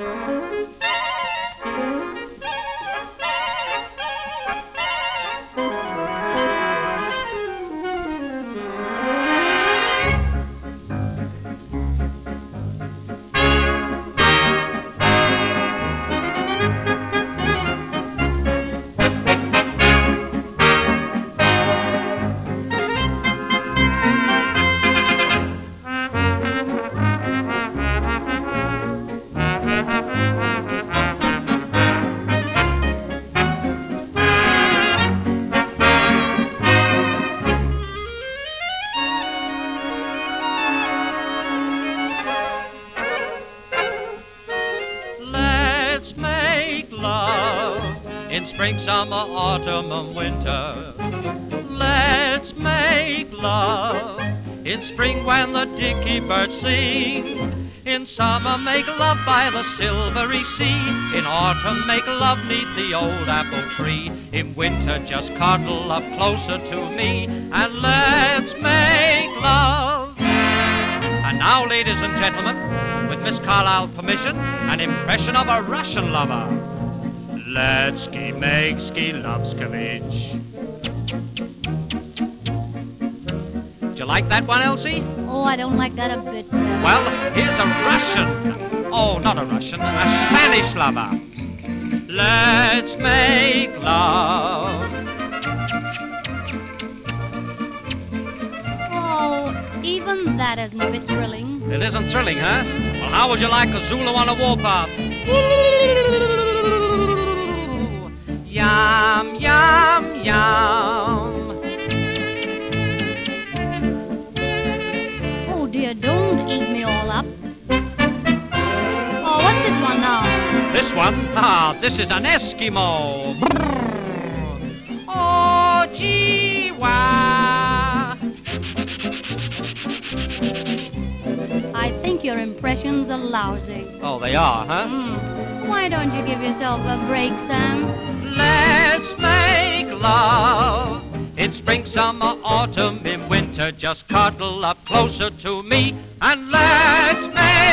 Let's in spring, summer, autumn, and winter. Let's make love in spring when the dicky birds sing. In summer, make love by the silvery sea. In autumn, make love neath the old apple tree. In winter, just cuddle up closer to me and let's make love. And now, ladies and gentlemen, with Miss Carlisle's permission, an impression of a Russian lover. Let's ski make. Do you like that one, Elsie? Oh, I don't like that a bit. Well, here's a Russian. Oh, not a Russian, a Spanish lover. Let's make love. Oh, even that isn't a bit thrilling. It isn't thrilling, huh? Well, how would you like a Zulu on a warpath? One? Ah, this is an Eskimo. Oh, gee, wah. I think your impressions are lousy. Oh, they are, huh? Hmm. Why don't you give yourself a break, Sam? Let's make love. In spring, summer, autumn, in winter, just cuddle up closer to me and let's make